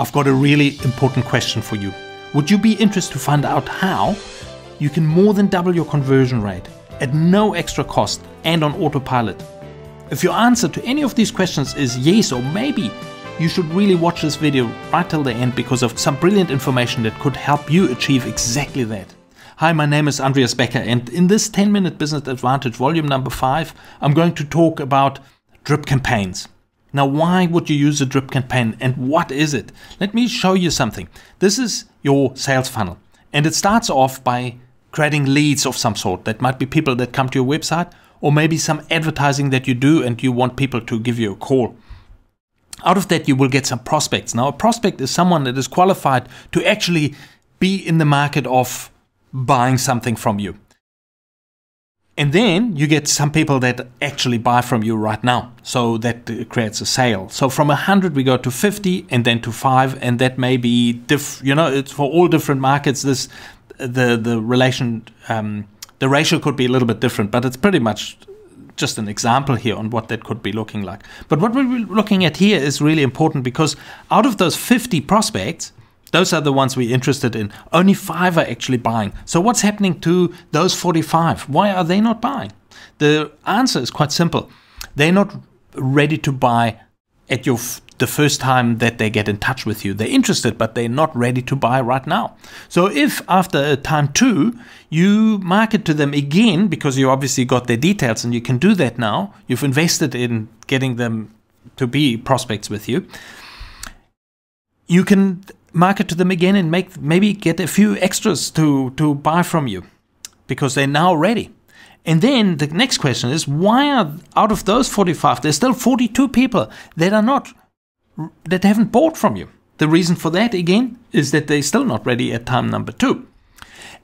I've got a really important question for you. Would you be interested to find out how you can more than double your conversion rate at no extra cost and on autopilot? If your answer to any of these questions is yes or maybe, you should really watch this video right till the end because of some brilliant information that could help you achieve exactly that. Hi, my name is Andreas Becker, and in this 10 minute business advantage volume number 5, I'm going to talk about drip campaigns. Now, why would you use a drip campaign and what is it? Let me show you something. This is your sales funnel, and it starts off by creating leads of some sort. That might be people that come to your website, or maybe some advertising that you do and you want people to give you a call. Out of that, you will get some prospects. Now, a prospect is someone that is qualified to actually be in the market of buying something from you. And then you get some people that actually buy from you right now. So that creates a sale. So from 100 we go to 50 and then to 5 and that may be diff you know it's for all different markets this the the relation um, the ratio could be a little bit different, but it's pretty much just an example here on what that could be looking like. But what we're looking at here is really important because out of those 50 prospects, those are the ones we're interested in. Only five are actually buying. So what's happening to those 45? Why are they not buying? The answer is quite simple. They're not ready to buy at your the first time that they get in touch with you. They're interested, but they're not ready to buy right now. So if after time two, you market to them again, because you obviously got their details and you can do that now, you've invested in getting them to be prospects with you, you can market to them again and make maybe get a few extras to, to buy from you because they're now ready. And then the next question is why are out of those 45, there's still 42 people that are not that haven't bought from you. The reason for that, again, is that they're still not ready at time number two.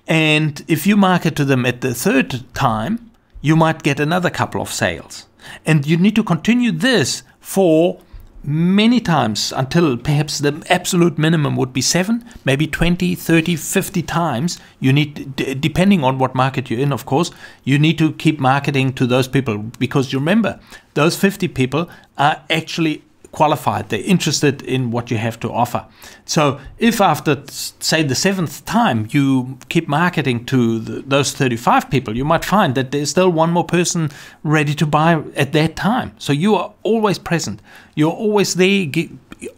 And if you market to them at the third time, you might get another couple of sales. And you need to continue this for many times until perhaps the absolute minimum would be seven, maybe 20, 30, 50 times. You need, depending on what market you're in, of course, you need to keep marketing to those people because you remember, those 50 people are actually qualified, they're interested in what you have to offer. So if after, say, the seventh time you keep marketing to the, those 35 people, you might find that there's still one more person ready to buy at that time. So you are always present. You're always there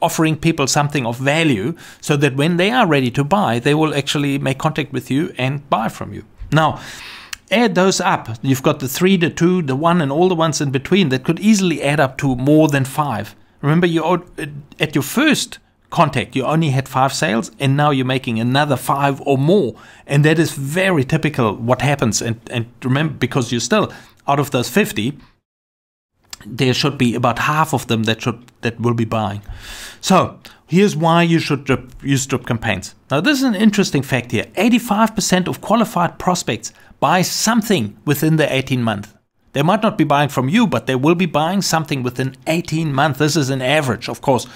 offering people something of value so that when they are ready to buy, they will actually make contact with you and buy from you. Now, add those up. You've got the three, the two, the one, and all the ones in between that could easily add up to more than five. Remember, you uh, at your first contact, you only had five sales, and now you're making another five or more, and that is very typical. What happens, and and remember, because you're still out of those fifty, there should be about half of them that should that will be buying. So here's why you should drip, use drip campaigns. Now this is an interesting fact here. 85% of qualified prospects buy something within the 18 month. They might not be buying from you, but they will be buying something within 18 months. This is an average, of course,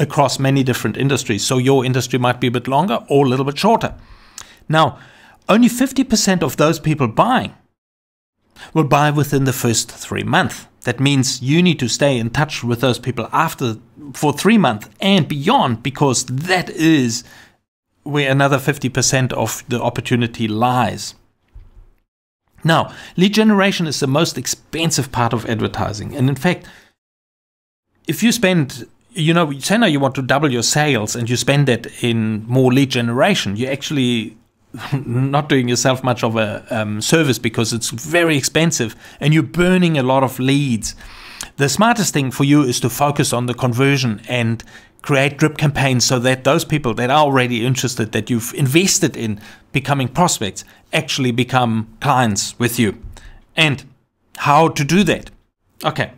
across many different industries. So your industry might be a bit longer or a little bit shorter. Now, only 50% of those people buying will buy within the first three months. That means you need to stay in touch with those people after for three months and beyond because that is where another 50% of the opportunity lies. Now, lead generation is the most expensive part of advertising. And in fact, if you spend, you know, say now you want to double your sales and you spend that in more lead generation, you're actually not doing yourself much of a um, service because it's very expensive and you're burning a lot of leads. The smartest thing for you is to focus on the conversion and create drip campaigns so that those people that are already interested, that you've invested in becoming prospects, actually become clients with you. And how to do that? Okay.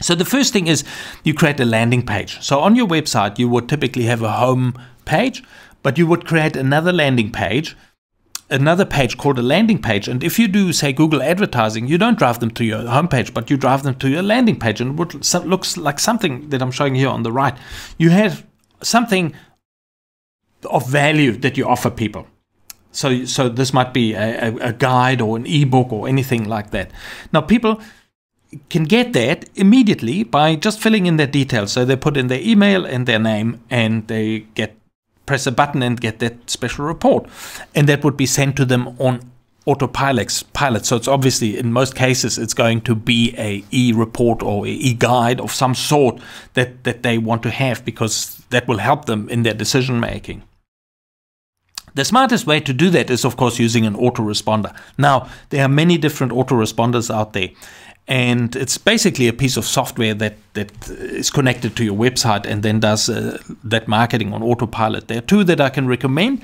So the first thing is you create a landing page. So on your website, you would typically have a home page, but you would create another landing page another page called a landing page. And if you do, say, Google advertising, you don't drive them to your homepage, but you drive them to your landing page. And what looks like something that I'm showing here on the right, you have something of value that you offer people. So, so this might be a, a guide or an ebook or anything like that. Now, people can get that immediately by just filling in their details. So they put in their email and their name, and they get press a button and get that special report, and that would be sent to them on autopilot. Pilot. So it's obviously in most cases it's going to be a e-report or a e-guide of some sort that that they want to have because that will help them in their decision making. The smartest way to do that is, of course, using an autoresponder. Now, there are many different autoresponders out there, and it's basically a piece of software that that is connected to your website and then does uh, that marketing on autopilot. There are two that I can recommend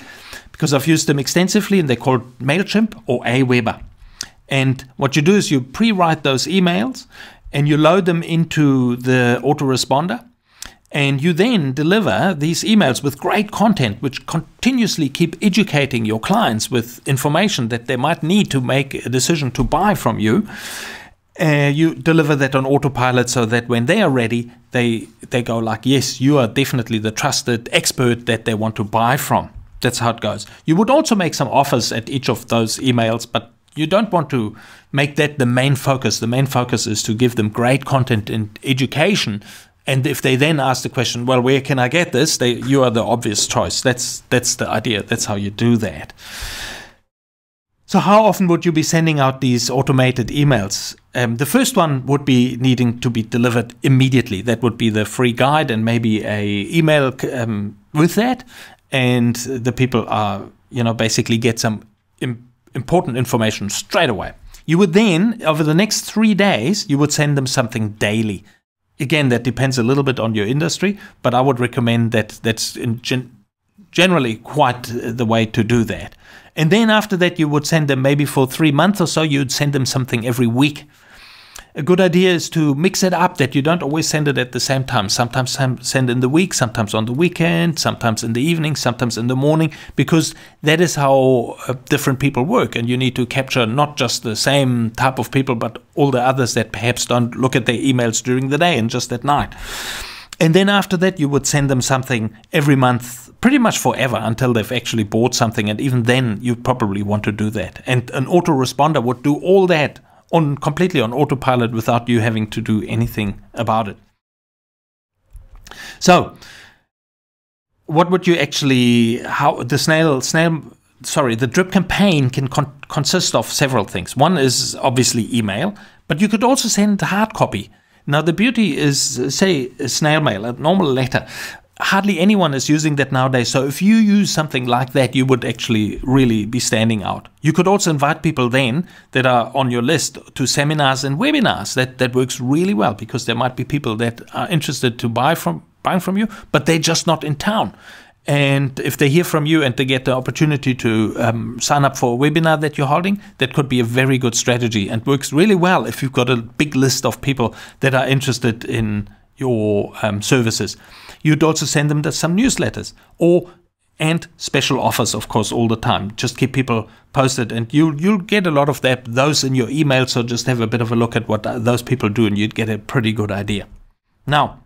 because I've used them extensively, and they're called Mailchimp or Aweber. And what you do is you pre-write those emails and you load them into the autoresponder and you then deliver these emails with great content, which continuously keep educating your clients with information that they might need to make a decision to buy from you. Uh, you deliver that on autopilot so that when they are ready, they they go like, yes, you are definitely the trusted expert that they want to buy from. That's how it goes. You would also make some offers at each of those emails, but you don't want to make that the main focus. The main focus is to give them great content and education and if they then ask the question, well, where can I get this? They, you are the obvious choice. That's that's the idea. That's how you do that. So, how often would you be sending out these automated emails? Um, the first one would be needing to be delivered immediately. That would be the free guide and maybe a email um, with that, and the people are you know basically get some Im- important information straight away. You would then, over the next three days, you would send them something daily again, that depends a little bit on your industry, but I would recommend that that's gen- generally quite the way to do that. And then after that, you would send them maybe for three months or so, you'd send them something every week a good idea is to mix it up that you don't always send it at the same time. Sometimes send in the week, sometimes on the weekend, sometimes in the evening, sometimes in the morning, because that is how uh, different people work. And you need to capture not just the same type of people, but all the others that perhaps don't look at their emails during the day and just at night. And then after that, you would send them something every month, pretty much forever until they've actually bought something. And even then, you probably want to do that. And an autoresponder would do all that on completely on autopilot without you having to do anything about it. So, what would you actually how the snail snail sorry the drip campaign can con- consist of several things. One is obviously email, but you could also send hard copy. Now the beauty is say a snail mail, a normal letter hardly anyone is using that nowadays. So if you use something like that, you would actually really be standing out. You could also invite people then that are on your list to seminars and webinars. That that works really well because there might be people that are interested to buy from buying from you, but they're just not in town. And if they hear from you and they get the opportunity to um, sign up for a webinar that you're holding, that could be a very good strategy and works really well if you've got a big list of people that are interested in your um, services. You'd also send them some newsletters or and special offers, of course, all the time. Just keep people posted, and you'll you'll get a lot of that those in your email. So just have a bit of a look at what those people do, and you'd get a pretty good idea. Now,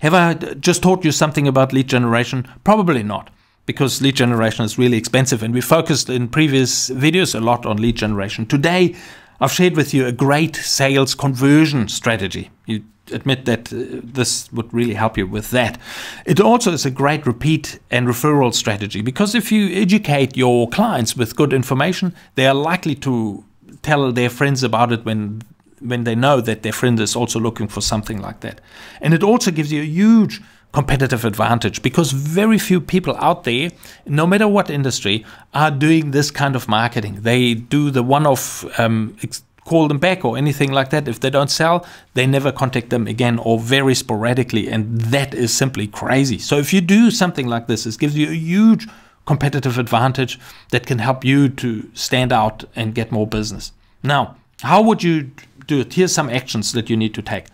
have I just taught you something about lead generation? Probably not, because lead generation is really expensive, and we focused in previous videos a lot on lead generation. Today, I've shared with you a great sales conversion strategy. You admit that uh, this would really help you with that. It also is a great repeat and referral strategy because if you educate your clients with good information, they are likely to tell their friends about it when when they know that their friend is also looking for something like that. And it also gives you a huge competitive advantage because very few people out there, no matter what industry, are doing this kind of marketing. They do the one off um, call them back or anything like that. If they don't sell, they never contact them again or very sporadically. And that is simply crazy. So if you do something like this, it gives you a huge competitive advantage that can help you to stand out and get more business. Now, how would you do it? Here's some actions that you need to take.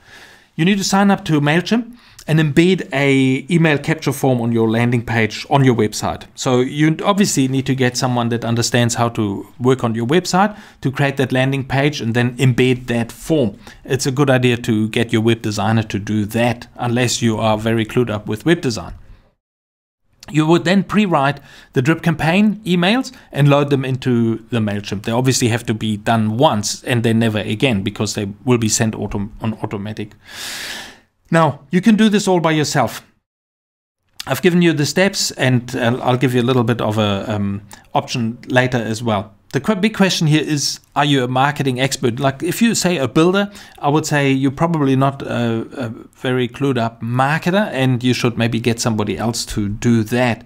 You need to sign up to MailChimp and embed a email capture form on your landing page on your website. So you obviously need to get someone that understands how to work on your website to create that landing page and then embed that form. It's a good idea to get your web designer to do that unless you are very clued up with web design. you would then pre-write the drip campaign emails and load them into the MailChimp. They obviously have to be done once and then never again because they will be sent autom- on automatic. Now, you can do this all by yourself. I've given you the steps and uh, I'll give you a little bit of a um, option later as well. The big question here is Are you a marketing expert? Like, if you say a builder, I would say you're probably not a, a very clued up marketer and you should maybe get somebody else to do that.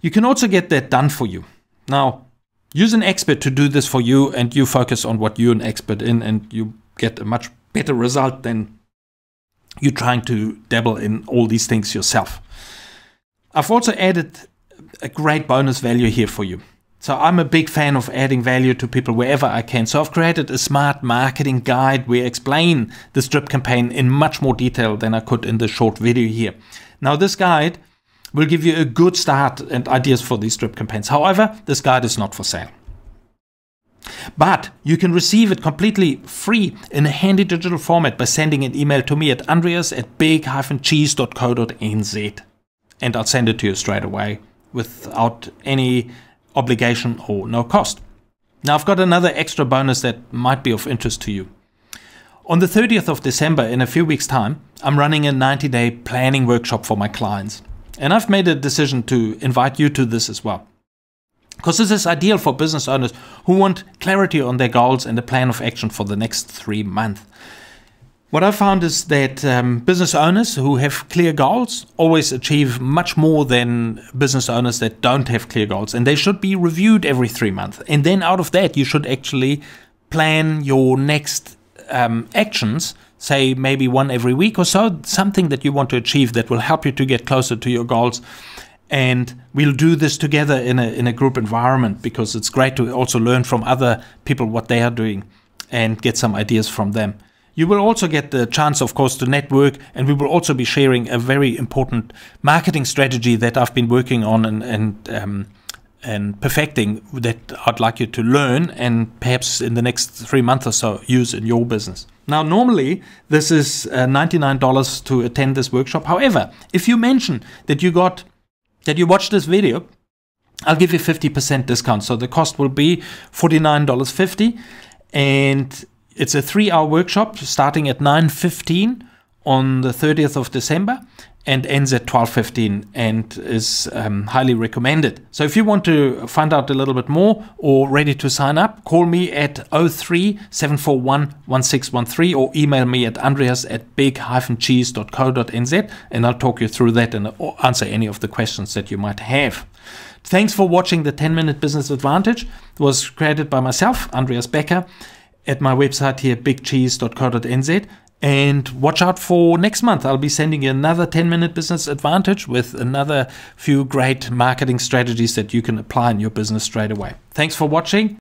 You can also get that done for you. Now, use an expert to do this for you and you focus on what you're an expert in and you get a much better result than you trying to dabble in all these things yourself. I've also added a great bonus value here for you. So I'm a big fan of adding value to people wherever I can. So I've created a smart marketing guide where I explain the drip campaign in much more detail than I could in the short video here. Now this guide will give you a good start and ideas for these drip campaigns. However, this guide is not for sale. But you can receive it completely free in a handy digital format by sending an email to me at andreas at big-cheese.co.nz. And I'll send it to you straight away without any obligation or no cost. Now, I've got another extra bonus that might be of interest to you. On the 30th of December, in a few weeks' time, I'm running a 90 day planning workshop for my clients. And I've made a decision to invite you to this as well. Because this is ideal for business owners who want clarity on their goals and a plan of action for the next three months. What I found is that um, business owners who have clear goals always achieve much more than business owners that don't have clear goals, and they should be reviewed every three months. And then out of that, you should actually plan your next um, actions, say maybe one every week or so, something that you want to achieve that will help you to get closer to your goals. And we'll do this together in a in a group environment because it's great to also learn from other people what they are doing and get some ideas from them. You will also get the chance, of course, to network, and we will also be sharing a very important marketing strategy that I've been working on and and um, and perfecting that I'd like you to learn and perhaps in the next three months or so use in your business. Now, normally this is uh, $99 to attend this workshop. However, if you mention that you got that you watch this video, I'll give you 50% discount. So the cost will be $49.50 and it's a three hour workshop starting at 9.15 on the 30th of December and ends at 12.15 and is um, highly recommended. So if you want to find out a little bit more or ready to sign up, call me at 03 741 1613 or email me at andreas at big-cheese.co.nz and I'll talk you through that and answer any of the questions that you might have. Thanks for watching the 10 Minute Business Advantage. It was created by myself, Andreas Becker at my website here, bigcheese.co.nz. And watch out for next month. I'll be sending you another 10 minute business advantage with another few great marketing strategies that you can apply in your business straight away. Thanks for watching.